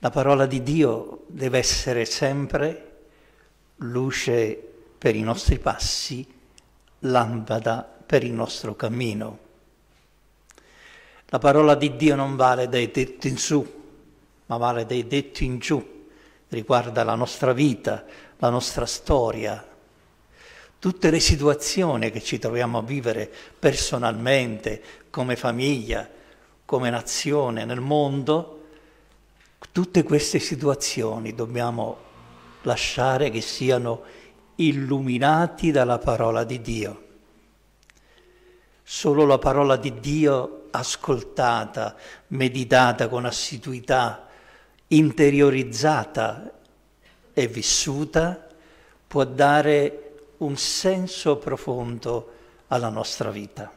La parola di Dio deve essere sempre luce per i nostri passi, lampada per il nostro cammino. La parola di Dio non vale dai detti in su, ma vale dai detti in giù, riguarda la nostra vita, la nostra storia, tutte le situazioni che ci troviamo a vivere personalmente, come famiglia, come nazione, nel mondo, tutte queste situazioni dobbiamo lasciare che siano illuminati dalla parola di Dio. Solo la parola di Dio ascoltata, meditata con assiduità, interiorizzata e vissuta può dare un senso profondo alla nostra vita.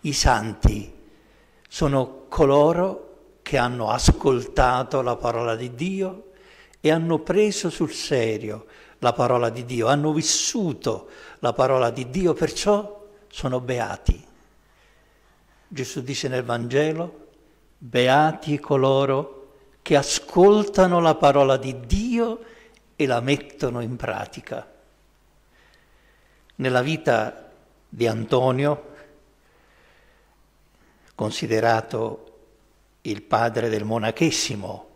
I santi sono coloro che hanno ascoltato la parola di Dio e hanno preso sul serio la parola di Dio, hanno vissuto la parola di Dio, perciò sono beati. Gesù dice nel Vangelo, beati coloro che ascoltano la parola di Dio e la mettono in pratica. Nella vita di Antonio, considerato il padre del monachesimo,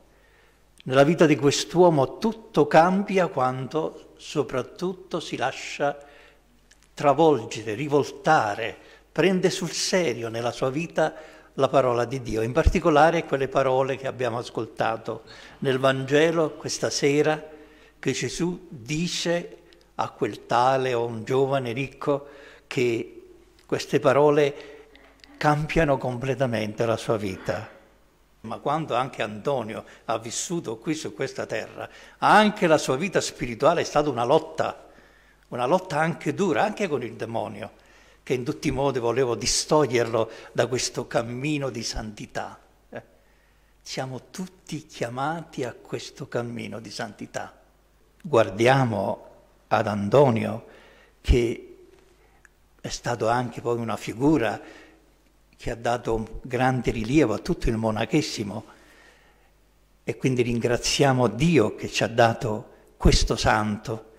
nella vita di quest'uomo tutto cambia quando soprattutto si lascia travolgere, rivoltare, prende sul serio nella sua vita la parola di Dio, in particolare quelle parole che abbiamo ascoltato nel Vangelo questa sera, che Gesù dice a quel tale o un giovane ricco che queste parole cambiano completamente la sua vita. Ma quando anche Antonio ha vissuto qui su questa terra, anche la sua vita spirituale è stata una lotta, una lotta anche dura, anche con il demonio, che in tutti i modi volevo distoglierlo da questo cammino di santità. Eh? Siamo tutti chiamati a questo cammino di santità. Guardiamo ad Antonio, che è stato anche poi una figura che ha dato grande rilievo a tutto il monachesimo. E quindi ringraziamo Dio che ci ha dato questo santo